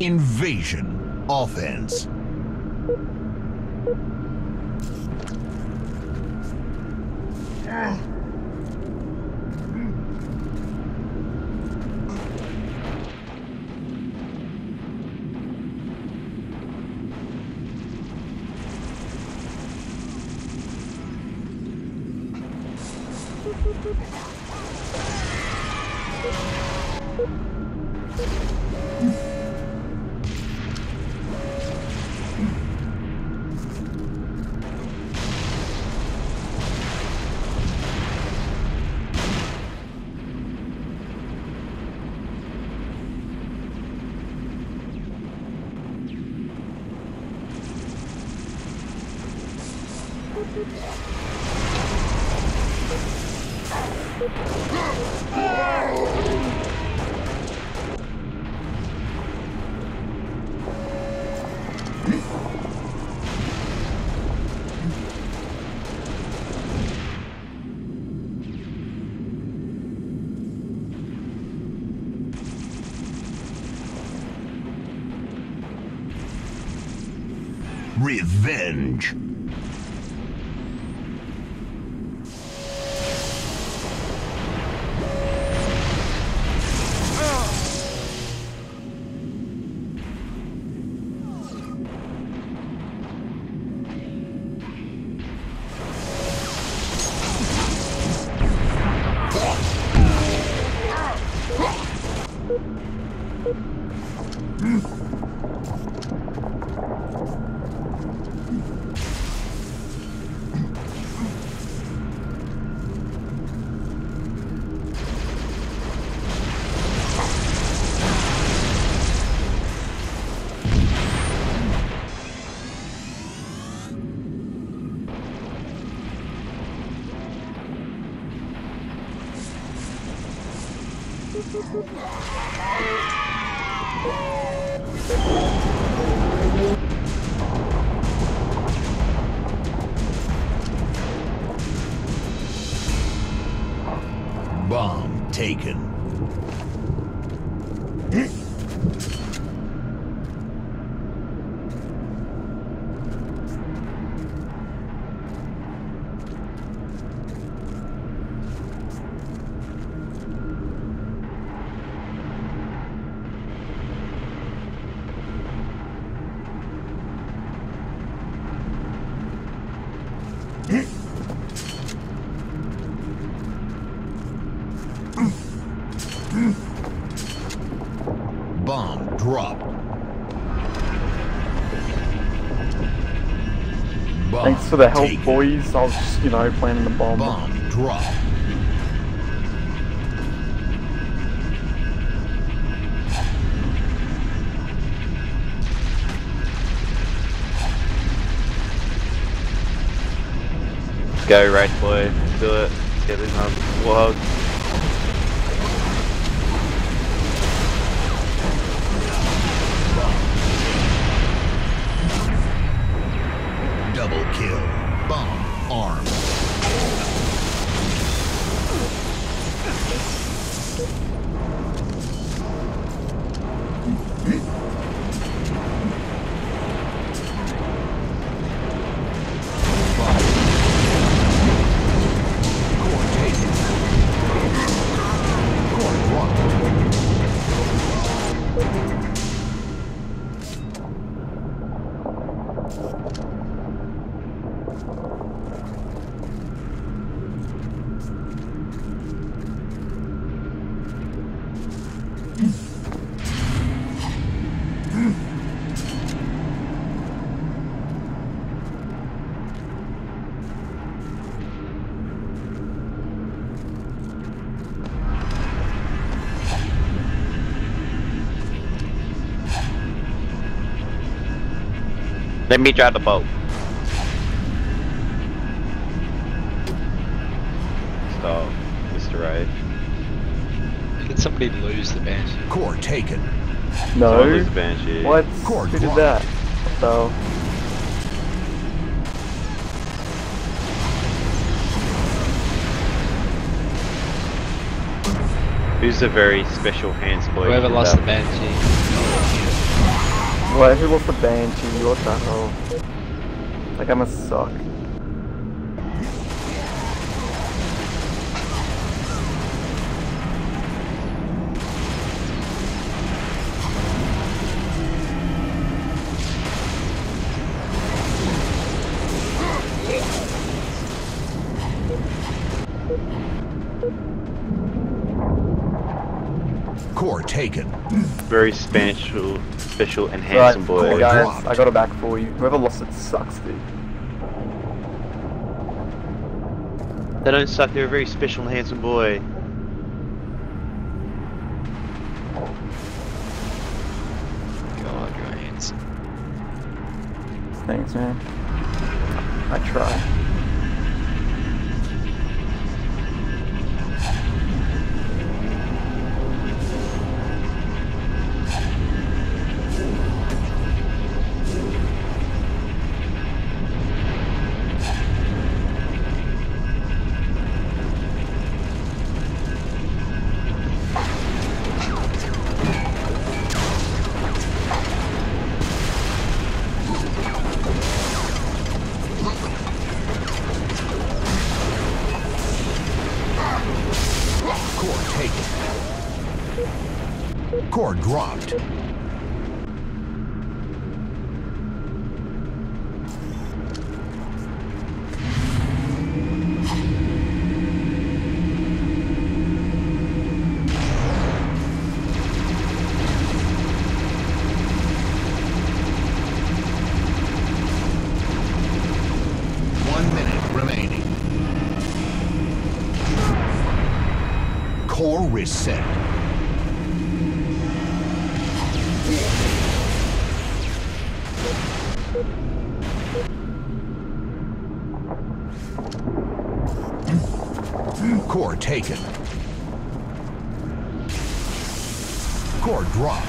Invasion offense. Ah. Revenge. Bomb taken. Bomb dropped. Bomb Thanks for the help, taken. boys. I was just, you know, planning the bomb. Bomb dropped. Go, race boy. Do it. Get this on vlog. Let me drive the boat. Stop, Mr. Right. Did somebody lose the banshee? Core taken. No. Someone lose the Banshee. What? Cord Who did that? So, Who's a very special hands boy? Whoever did lost the that? banshee. What? Who lost the Banshee? What the hell? Like, I must suck. Core taken. Very special, special and Right, handsome boy. Core guys, dropped. I got it back for you. Whoever lost it sucks, dude. They don't suck. They're a very special and handsome boy. God, you're handsome. Thanks, man. I try. One minute remaining. Core reset. Taken. Core dropped.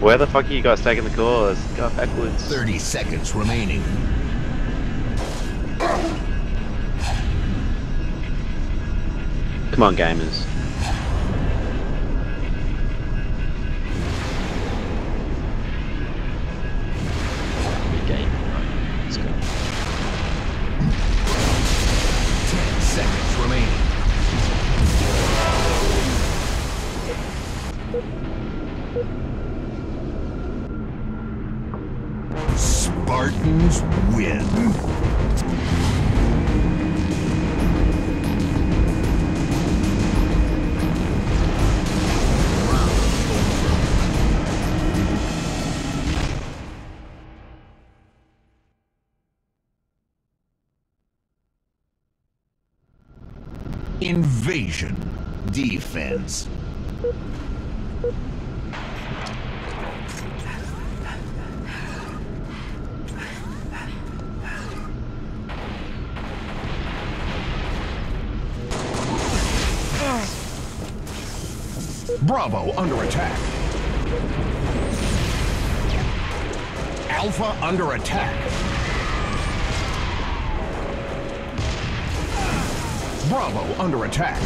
Where the fuck are you guys taking the cores? Go backwards. 30 seconds remaining. Come on, gamers. Win. Invasion. Defense. Bravo under attack. Alpha under attack. Bravo under attack.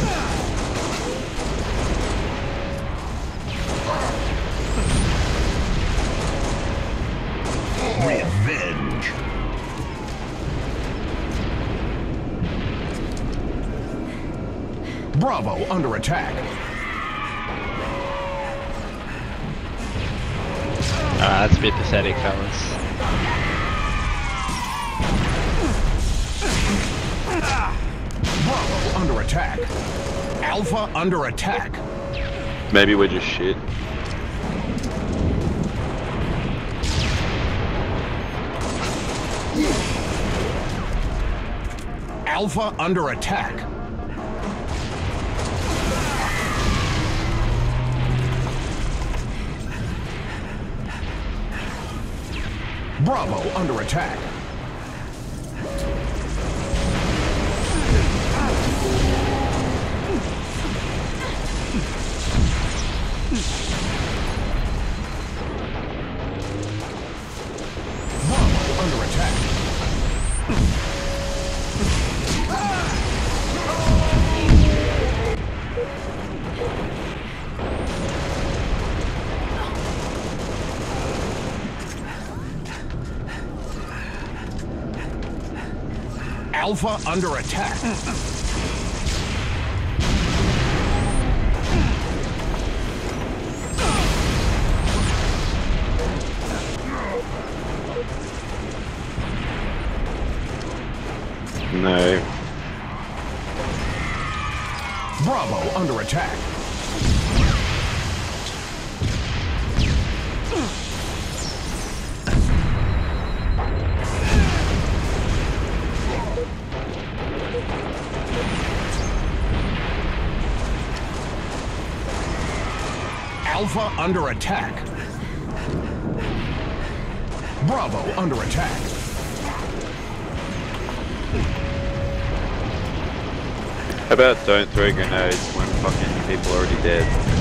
Revenge. Bravo under attack. Ah, that's a bit pathetic, fellas. Bravo under attack. Alpha under attack. Maybe we're just shit. Alpha under attack. Bravo under attack. Alpha under attack. Alpha under attack. Bravo under attack. How about don't throw grenades when fucking people are already dead?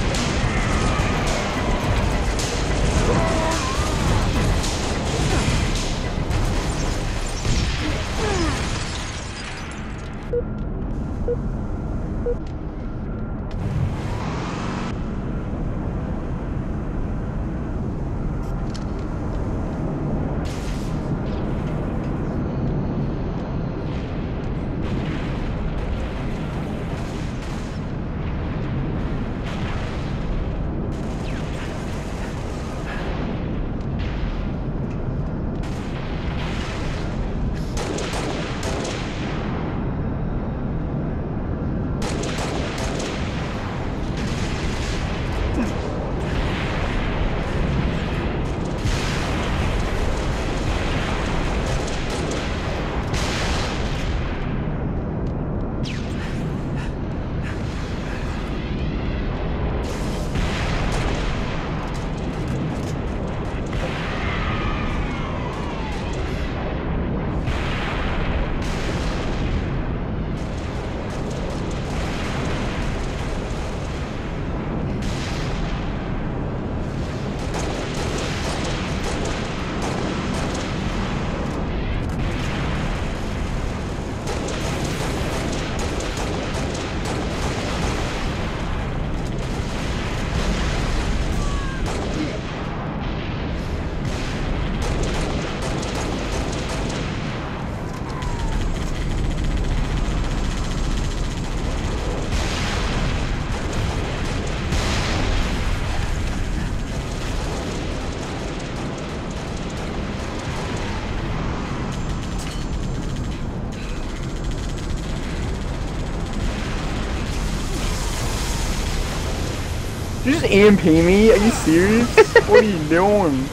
Just EMP me? Are you serious? what are you doing?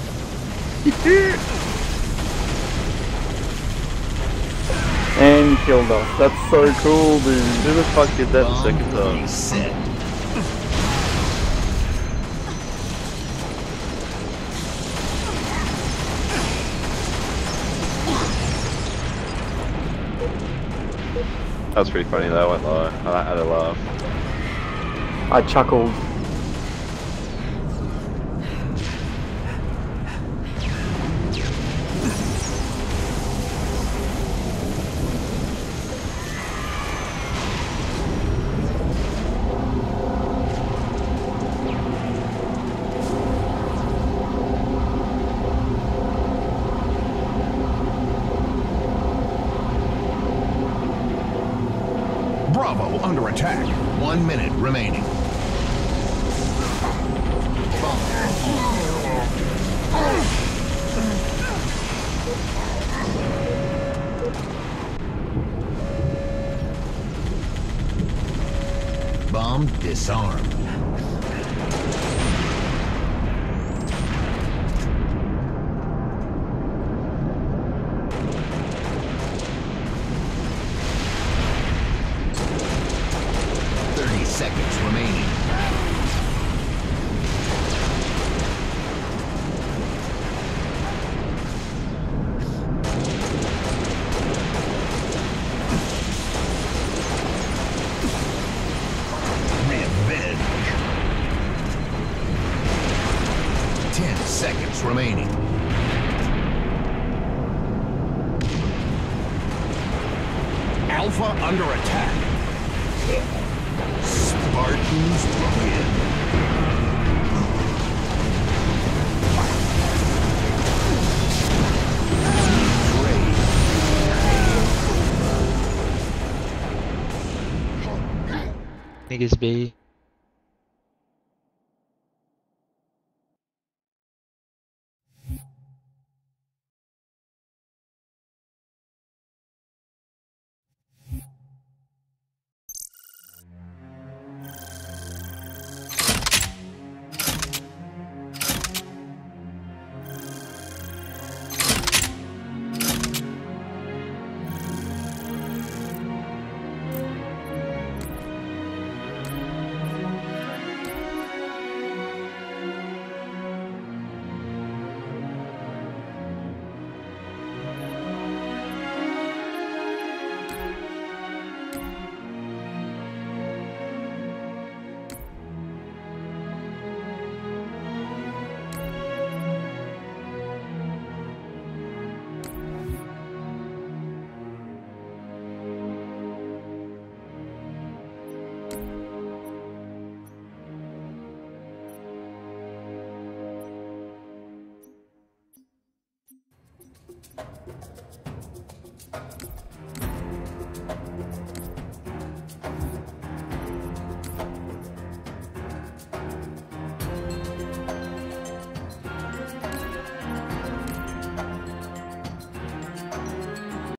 and killed us. That's so cool, dude. Who the fuck did that the second time? That was pretty funny though, I won't lie. I had a laugh. I chuckled. Bravo under attack. One minute remaining. Bomb disarmed. Seconds niggas be